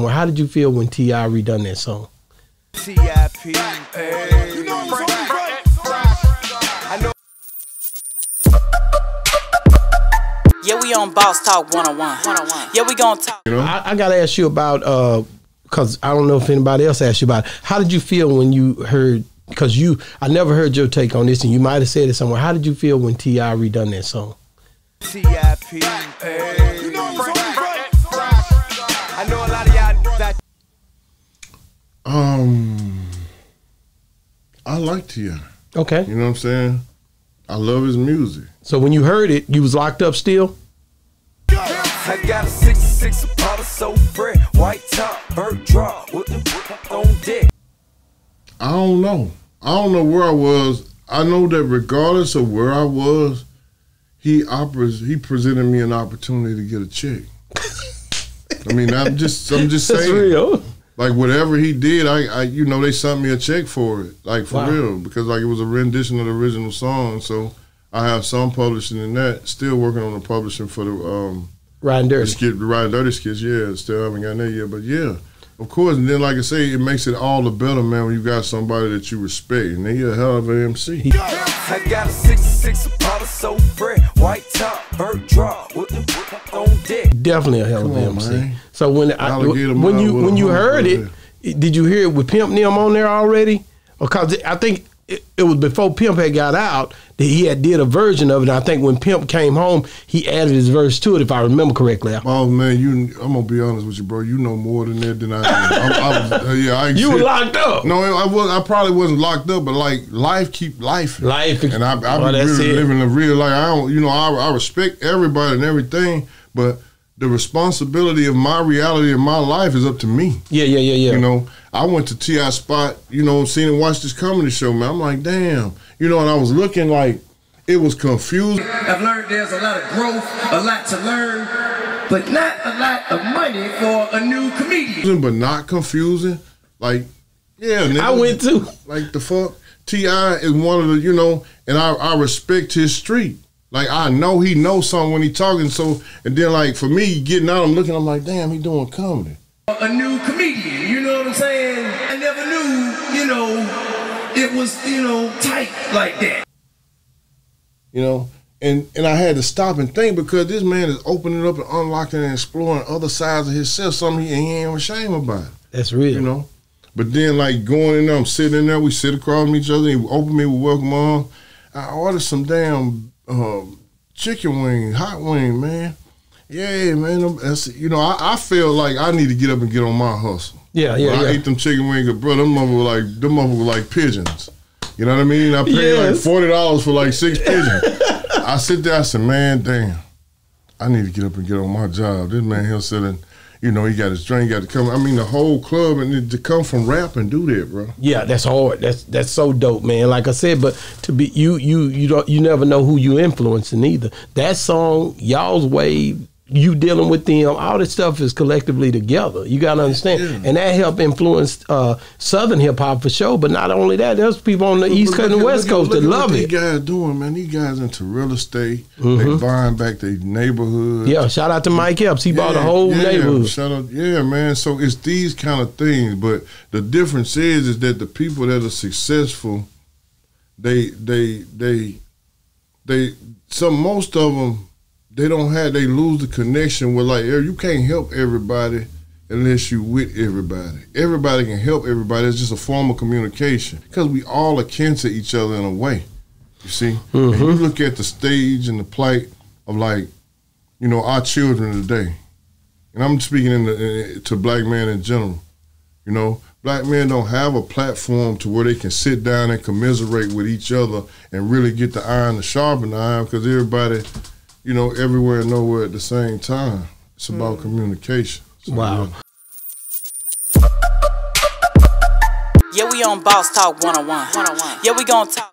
somewhere. How did you feel when T.I. redone that song? T.I.P. Hey. You know what's I know. Yeah, we on Boss Talk 101. 101. Yeah, we gonna talk. You know? I, I got to ask you about, because uh, I don't know if anybody else asked you about it. How did you feel when you heard, because you, I never heard your take on this, and you might have said it somewhere. How did you feel when T.I. redone that song? T.I.P. Hey. You know Um, I like Ti. Okay. You know what I'm saying? I love his music. So when you heard it, you was locked up still? I got a 66 Apollo so fresh, white top, bird drop, with the on deck. I don't know. I don't know where I was. I know that regardless of where I was, he offers he presented me an opportunity to get a check. I mean, I'm just I'm just That's saying. real. Like whatever he did, I, I you know they sent me a check for it, like for Wow. real, because like it was a rendition of the original song. So I have some publishing in that. Still working on the publishing for the um Riding the dirty. skit, the Ride Dirty skits. Yeah, still haven't gotten that yet, but yeah, of course. And then like I say, it makes it all the better, man, when you got somebody that you respect, and he a hell of an MC. I got a 66 Apollo so fresh, white top, bird drop, with the on deck. Definitely a hell of an MC. man. So when I, when you when you heard it, did you hear it with Pimp Nim on there already? Because I think it, it was before Pimp had got out that he had did a version of it. And I think when Pimp came home, he added his verse to it, if I remember correctly. Oh man, you I'm gonna be honest with you, bro. You know more than that than I do. I'm, I was, uh, yeah, I You were locked up. No, I was. I probably wasn't locked up, but like life keep life. Life, and I, I Oh, be really living a real life. I don't, you know, I, I respect everybody and everything, but the responsibility of my reality in my life is up to me. Yeah, yeah, yeah, yeah. You know, I went to T.I. spot, you know, seen and watched this comedy show, man. I'm like, damn, you know, and I was looking like it was confusing. I've learned there's a lot of growth, a lot to learn, but not a lot of money for a new comedian. but not confusing. Like, yeah, nigga. I went too. Like the fuck, T.I. is one of the you know, and I I respect his street. Like I know he knows something when he talking. So and then like for me getting out, I'm looking, I'm like, damn, he doing comedy. A new comedian, you know what I'm saying? I never knew, you know, it was, you know, tight like that. You know. And, and I had to stop and think because this man is opening up and unlocking and exploring other sides of himself, something he, he ain't ashamed about. That's real. You know. But then like going in there, I'm sitting in there, we sit across from each other, he opened me with welcome on. I ordered some damn um, chicken wing, hot wing, man. Yeah, man. That's, you know, I, I feel like I need to get up and get on my hustle. Yeah, yeah, When I yeah. ate them chicken wings, bro. Them mother were like them mother were like pigeons. You know what I mean? I paid like forty dollars for like six pigeons. I sit there, I said, man, damn, I need to get up and get on my job. This man here sitting, you know, he got his drink, got to come. I mean, the whole club and to come from rap and do that, bro. Yeah, that's hard. That's that's so dope, man. Like I said, but to be you you you don't you never know who you influencing either. That song, y'all's wave, you dealing with them, all this stuff is collectively together. You gotta understand, and that helped influence uh, Southern hip hop for sure. But not only that, there's people on the East Coast and West look Coast look that at love what it. These guys doing, man. These guys into real estate. Mhm. They buying back their neighborhood. Yeah, shout out to Mike Epps. He bought a whole yeah, neighborhood. Shout out, yeah, man. So it's these kind of things, but the difference is, is that the people that are successful, they, they, they, they, some most of them, they don't have, they lose the connection with like, you can't help everybody unless you with everybody. Everybody can help everybody. It's just a form of communication because we all akin to each other in a way. You see, and you mm-hmm. look at the stage and the plight of like, you know, our children today and I'm speaking in the, in, to black men in general. You know, black men don't have a platform to where they can sit down and commiserate with each other and really get the iron to sharpen the iron because everybody, you know, everywhere and nowhere at the same time. It's hmm. about communication. So, Wow. yeah. Yeah, we on Boss Talk 101. 101. Yeah, we gonna talk.